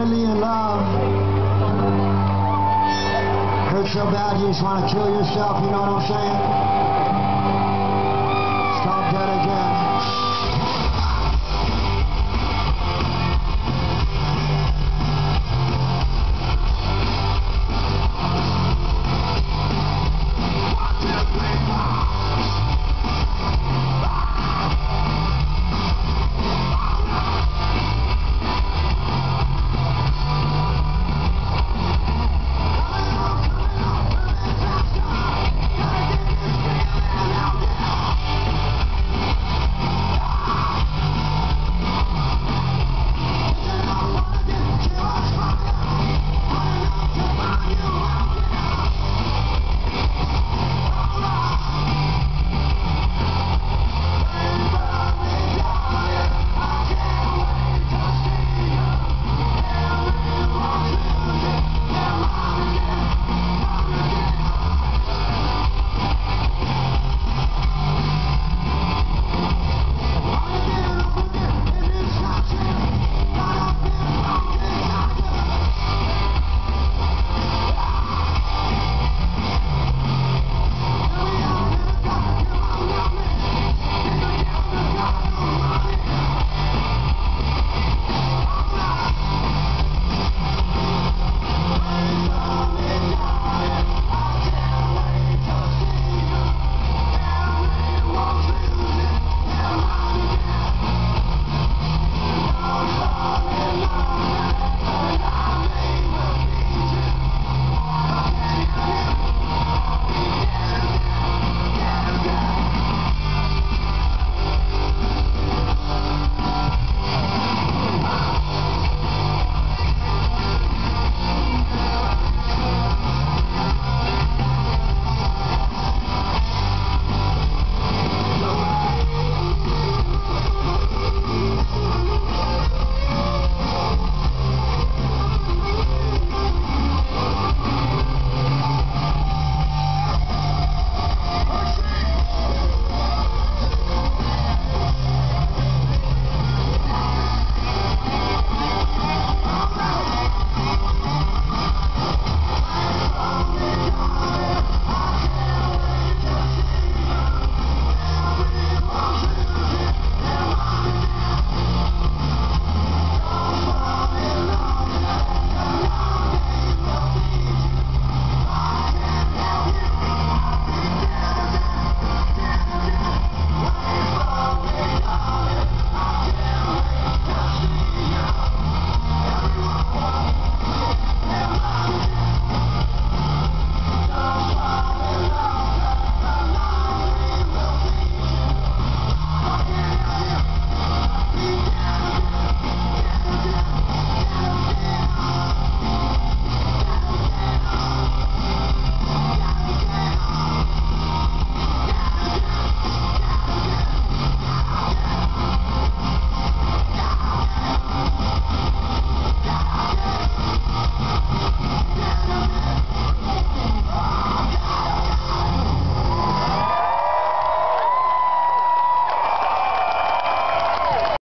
really in love, hurt so bad you just want to kill yourself, you know what I'm saying?